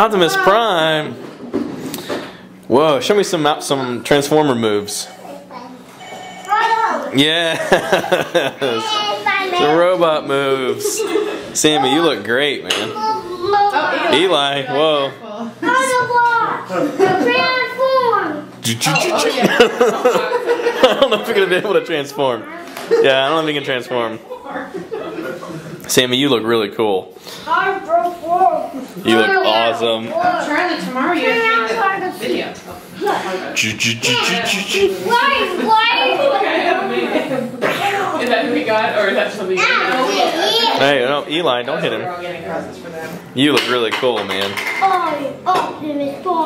Optimus Prime. Whoa, show me some some Transformer moves. Yes. The robot moves. Sammy, you look great, man. Oh, Eli, whoa. Oh, oh, I don't know if you're gonna be able to transform. Yeah, I don't know if you can transform. Sammy, you look really cool. You look awesome. Charlie, tomorrow you have to make a video. Is that who we got, or is that something? Hey, no, Eli, don't hit him. all getting presents for them. You look really cool, man. Oh, oh, Optimus Prime.